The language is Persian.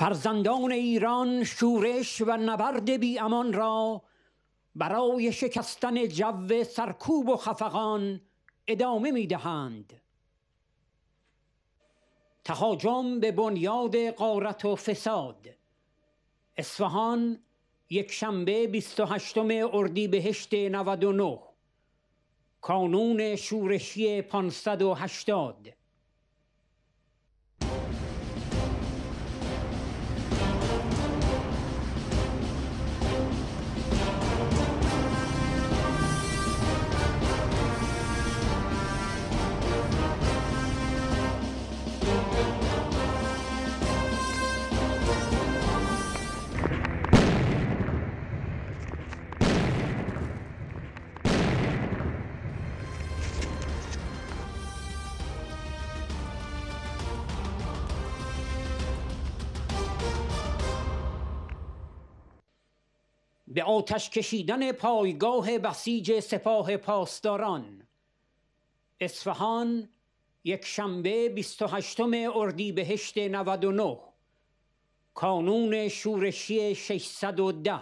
فرزندان ایران شورش و نبرد بی امان را برای شکستن جو سرکوب و خفقان ادامه می دهند. تهاجم به بنیاد قارت و فساد. اصفهان یک شنبه 28 اردیبهشت 99 کانون شورشی 580 به آتش کشیدن پایگاه بسیج سپاه پاسداران. اصفهان یک شنبه 28 اردیبهشت 99 کانون شورشی 610